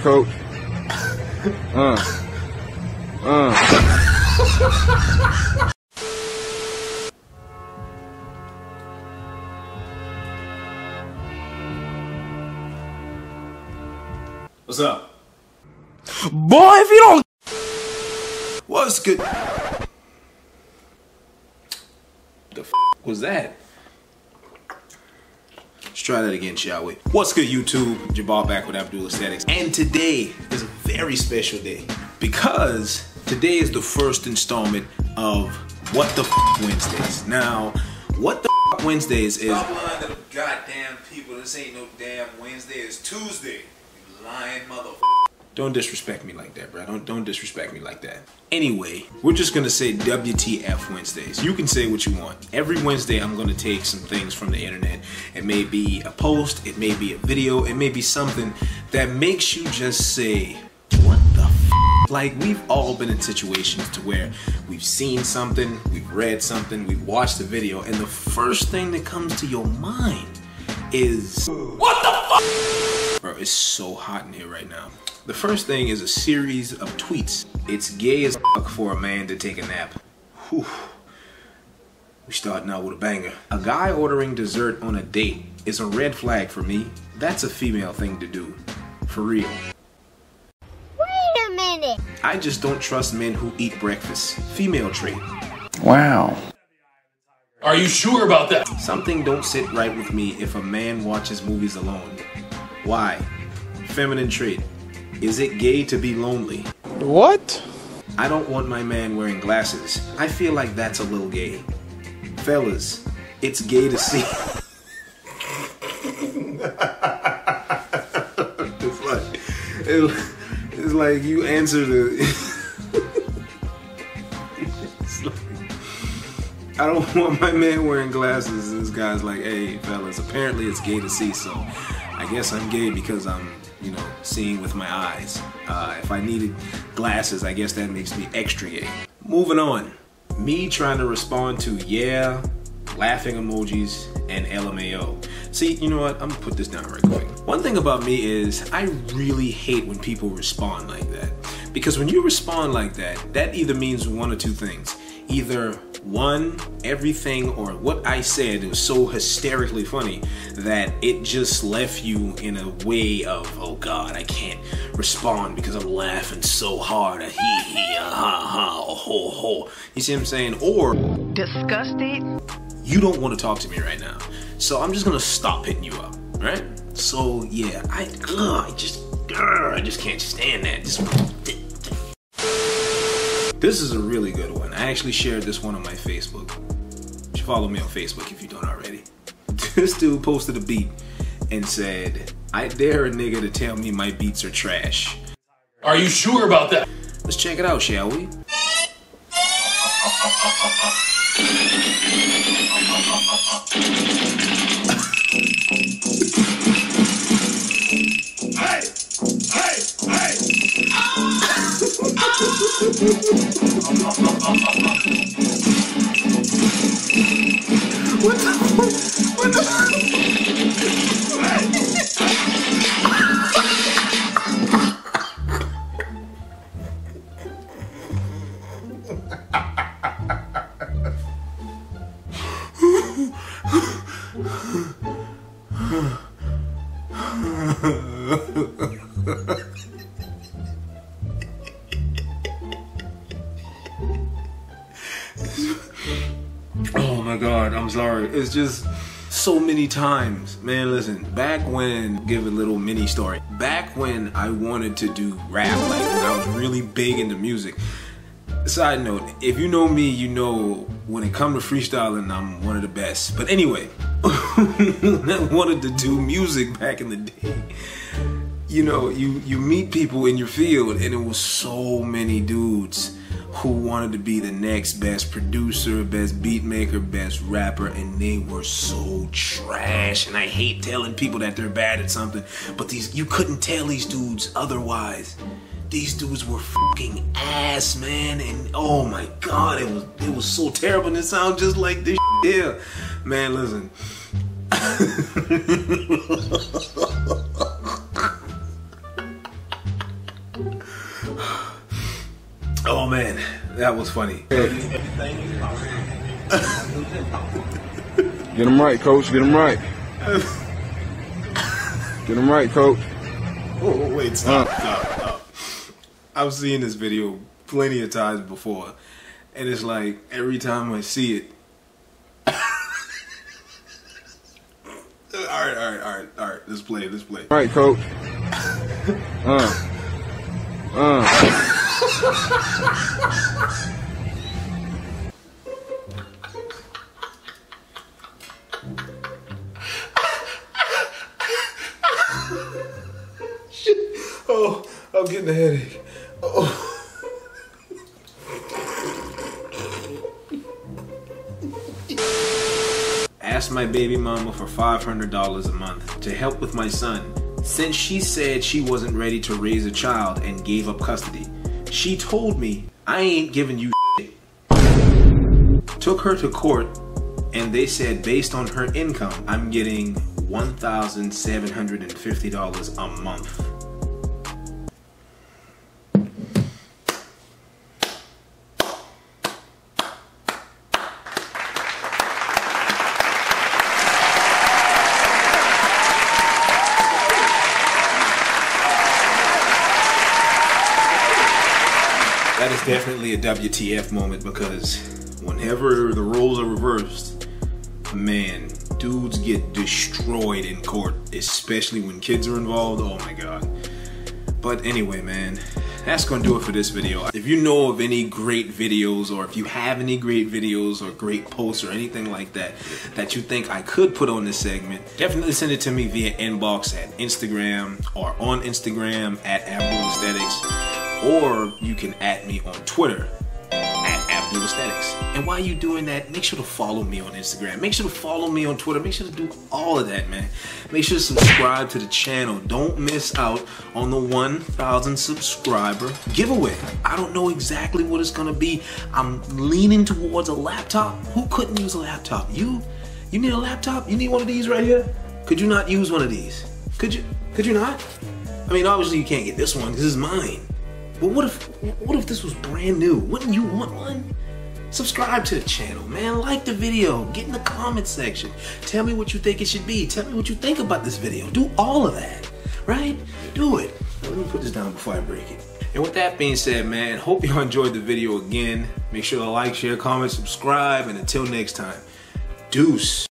Coach. Uh. Uh. What's up? Boy, if you don't. What's good? The f was that? Let's try that again, shall we? What's good, YouTube? Jabbar back with Abdul Aesthetics. And today is a very special day because today is the first installment of What the F Wednesdays. Now, What the F Wednesdays is. Stop lying to the goddamn people. This ain't no damn Wednesday. It's Tuesday. You lying motherfucker. Don't disrespect me like that, bro. Don't don't disrespect me like that. Anyway, we're just gonna say WTF Wednesdays. You can say what you want. Every Wednesday, I'm gonna take some things from the internet. It may be a post, it may be a video, it may be something that makes you just say, "What the?" F-? Like we've all been in situations to where we've seen something, we've read something, we've watched a video, and the first thing that comes to your mind is, "What the?" F-? Bro, it's so hot in here right now. The first thing is a series of tweets. It's gay as fuck for a man to take a nap. Whew. We starting out with a banger. A guy ordering dessert on a date is a red flag for me. That's a female thing to do. For real. Wait a minute. I just don't trust men who eat breakfast. Female trait. Wow. Are you sure about that? Something don't sit right with me if a man watches movies alone. Why? Feminine trait. Is it gay to be lonely? What? I don't want my man wearing glasses. I feel like that's a little gay. Fellas, it's gay to see. it's like, it's like you answer the. Like, I don't want my man wearing glasses. This guy's like, hey, fellas, apparently it's gay to see, so I guess I'm gay because I'm, you know, seeing with my eyes. Uh, if I needed glasses, I guess that makes me extra gay. Moving on. Me trying to respond to yeah, laughing emojis, and LMAO. See, you know what? I'm gonna put this down right quick. One thing about me is I really hate when people respond like that. Because when you respond like that, that either means one or two things. Either one, everything or what I said was so hysterically funny that it just left you in a way of, oh God, I can't respond because I'm laughing so hard. Hee hee, ha ha, ho ho. You see what I'm saying? Or disgusted, you don't want to talk to me right now. So I'm just gonna stop hitting you up, right? So yeah, I, ugh, I just, ugh, I just can't stand that. Just, this is a really good one. I actually shared this one on my Facebook. You should follow me on Facebook if you don't already. This dude posted a beat and said, I dare a nigga to tell me my beats are trash. Are you sure about that? Let's check it out, shall we? Oh my god, I'm sorry. It's just so many times. Man, listen, back when, give a little mini story. Back when I wanted to do rap, like when I was really big into music. Side note, if you know me, you know when it comes to freestyling, I'm one of the best. But anyway, I wanted to do music back in the day. You know, you, you meet people in your field, and it was so many dudes who wanted to be the next best producer, best beat maker, best rapper, and they were so trash. And I hate telling people that they're bad at something, but these you couldn't tell these dudes otherwise. These dudes were fucking ass, man, and oh my god, it was it was so terrible and it sounded just like this yeah, Man, listen. Oh man, that was funny. Get him right, coach. Get him right. Get him right, coach. Oh, wait, stop, stop, stop. I've seen this video plenty of times before, and it's like every time I see it. all right, all right, all right, all right. Let's play. Let's play. Right, coach. Uh. Uh. Oh, I'm getting a headache. Oh. Asked my baby mama for $500 a month to help with my son since she said she wasn't ready to raise a child and gave up custody. She told me, I ain't giving you shit. Took her to court and they said based on her income, I'm getting $1,750 a month. Definitely a WTF moment because whenever the roles are reversed, man, dudes get destroyed in court, especially when kids are involved. Oh my god. But anyway, man, that's gonna do it for this video. If you know of any great videos or if you have any great videos or great posts or anything like that that you think I could put on this segment, definitely send it to me via inbox at Instagram or on Instagram at Abdul Aesthetics or you can at me on Twitter at Abdul Aesthetics. And while you're doing that, make sure to follow me on Instagram. Make sure to follow me on Twitter. Make sure to do all of that, man. Make sure to subscribe to the channel. Don't miss out on the 1,000 subscriber giveaway. I don't know exactly what it's gonna be. I'm leaning towards a laptop. Who couldn't use a laptop? You? You need a laptop? You need one of these right here? Could you not use one of these? Could you? Could you not? I mean, obviously you can't get this one because it's mine. But what if what if this was brand new? Wouldn't you want one? Subscribe to the channel, man. Like the video. Get in the comment section. Tell me what you think it should be. Tell me what you think about this video. Do all of that, right? Do it. Let me put this down before I break it. And with that being said, man, hope you all enjoyed the video again. Make sure to like, share, comment, subscribe, and until next time, deuce.